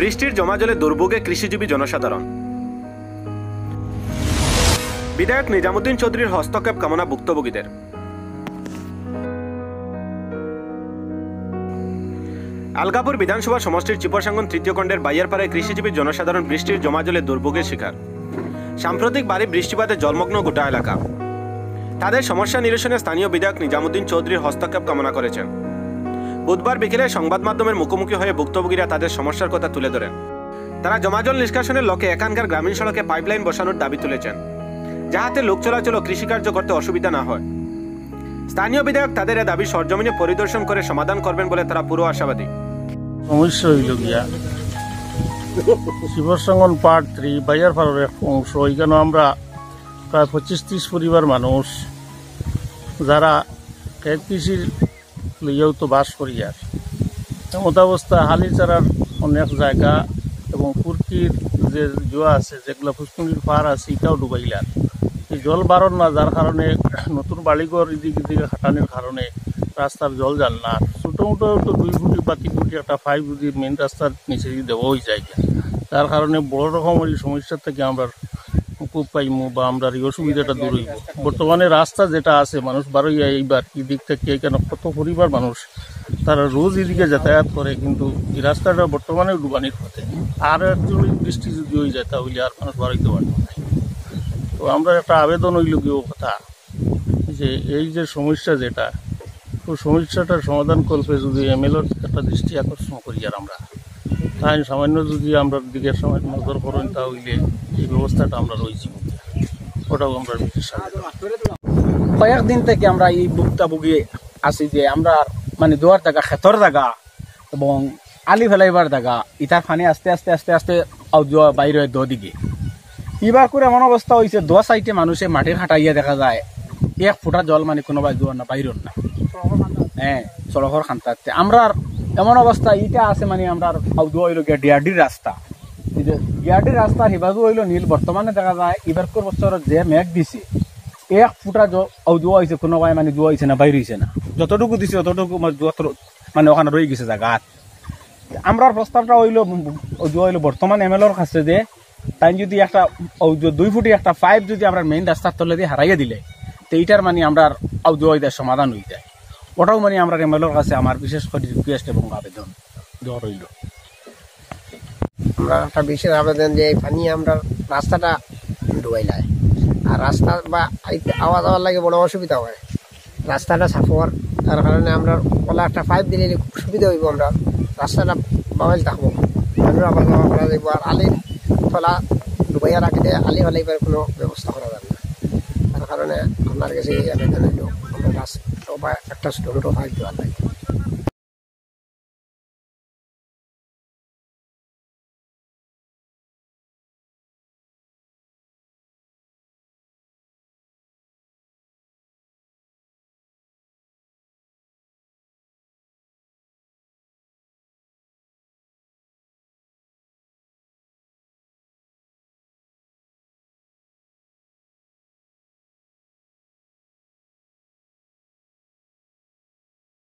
বৃষ্টির জমা জলে দুর্ভোগে কৃষিজীবী জনসাধারণ। বিধায়ক নিজামুদ্দিন চৌধুরীর হস্তক্ষেপ কামনা ভুক্তভোগীদের। আলগাপুর বিধানসভা সমষ্টির চিপরসাঙ্গন তৃতীয় খণ্ডের বাইয়ারপাড়ায় কৃষিজীবী জনসাধারণ বৃষ্টির জমা জলে দুর্ভোগের শিকার। সাম্প্রতিক বাড়ি বৃষ্টিপাতে জলমগ্ন গোটা এলাকা। তাদের সমস্যা নিরসনে স্থানীয় বিধায়ক নিজামুদ্দিন চৌধুরীর হস্তক্ষেপ কামনা করেছেন। বুধবার বিকেলে সংবাদ মাধ্যমের মুখোমুখি হয়ে ভুক্তভোগীরা তাদের সমস্যার কথা তুলে ধরেন তারা জমাজল নিষ্কাশনের লক্ষ্যে এখানকার গ্রামীণ সড়কে পাইপলাইন বসানোর দাবি তুলেছেন, যাহাতে লোক চলাচল ও কৃষিকার্য করতে অসুবিধা না হয়। স্থানীয় বিধায়ক তাদের এ দাবি সরজমিনে পরিদর্শন করে সমাধান করবেন বলে তারা পুরো আশাবাদী। সমস্যা হইল গিয়া শিবসঙ্গন পার্ট থ্রি বাইয়ার ফালের এক অংশ এখানে আমরা প্রায় পঁচিশ ত্রিশ পরিবার মানুষ, যারা কৃষির লইয়াও তো বাস করি আর। এমত অবস্থা হালিচারার অনেক জায়গা এবং কুর্কির যে জোয়া আছে, যেগুলো ফুসকুনির পাহাড় আছে, এটাও ডুবাইলার জল বাড়ন না, যার কারণে নতুন বাড়িঘর এদিক এদিকে খাটানির কারণে রাস্তার জল জাল না। ছোটো মোটো তো দুই ফুটি বা তিন ফুটি একটা ফাইভ যদি মেন রাস্তার নিচে দিয়ে দেওয়া হয়ে যায়। তার কারণে বড় রকমের এই সমস্যার থেকে আমরা খুব পাইমু বা আমরা এই অসুবিধাটা দূর হইব। বর্তমানে রাস্তা যেটা আছে, মানুষ বারোই এইবার কি দিক থেকে কেন, কত পরিবার মানুষ, তারা রোজ এদিকে যাতায়াত করে, কিন্তু এই রাস্তাটা বর্তমানে ডুবানির পথে। আর একচুয়ালি বৃষ্টি যদি হয়ে যায়, তাহলে আর মানুষ বাড়াইতে পারবে তো আমরা একটা আবেদন হইল কি ও কথা, যে এই যে সমস্যা যেটা তো সমস্যাটার সমাধান করবে যদি এমএলএর একটা দৃষ্টি আকর্ষণ করি আর আমরা। তাই সামান্য যদি আমরা দিকে সামান্য নজর করেন, তাহলে এই ব্যবস্থাটা আমরা রয়েছি। ওটাও আমরা কয়েকদিন থেকে আমরা এই ভুক্তাভোগী আছি যে আমরা মানে দোয়ার জায়গা খেতর জায়গা এবং আলি ফেলাইবার জায়গা ইটার পানি আস্তে আস্তে আস্তে আস্তে বাইরে দো দিকে এবার করে এমন অবস্থা হয়েছে দো সাইডে মানুষে মাটি খাটাইয়া দেখা যায়। এক ফুটা জল মানে কোনোবাই দোয়ার না বাইরের না। হ্যাঁ সড়কর খান্তাতে। আমরা এমন অবস্থা, ইটা আছে মানে আমরা আউজোয়া হইল গিয়া ডিআরডির রাস্তা। ডিআরডির রাস্তা হিবাজু হইল নীল, বর্তমানে দেখা যায় এবারকর বছর যে মেঘ দিছে, এক ফুটা জোয়া হয়েছে কোনোবাই মানে জোয়া হয়েছে না বাইর হয়েছে না। যতটুকু দিছে, ততটুকু মানে ওখানে রয়ে গেছে জায়গাত আমরা প্রস্তাবটা হইল জোয়া হইল, বর্তমান এমএলএর কাছে যে তাই যদি একটা দুই ফুটি একটা পাইপ যদি আমরা মেইন রাস্তার তলে দিয়ে হারাইয়া দিলে, তো এইটার মানে আমরা হয়ে সমাধান হয়ে যায়। ওটাও মানে আমরা এমএলএর কাছে আমার বিশেষ করে রিকোয়েস্ট এবং আবেদন দেওয়া রইল। আমরা একটা বিশেষ আবেদন যে পানি আমরা রাস্তাটা ডুবাইলায় আর রাস্তা বা আওয়া যাওয়ার লাগে বড় অসুবিধা হয়। রাস্তাটা সাফর তার কারণে আমরা ওলা একটা পাইপ দিলে খুব সুবিধা হইব আমরা। রাস্তাটা বাবাইল থাকব। মানুষ আবার যাওয়া করা যাইব। আর আলি ফলা ডুবাইয়া রাখি রাখিলে আলি ফেলাইবার কোনো ব্যবস্থা করা যাবে না। তার কারণে আপনার কাছে আবেদন হইল। আমরা রাস্তা বা একটা ছোটো ছোটো পাইপ দেওয়ার লাগে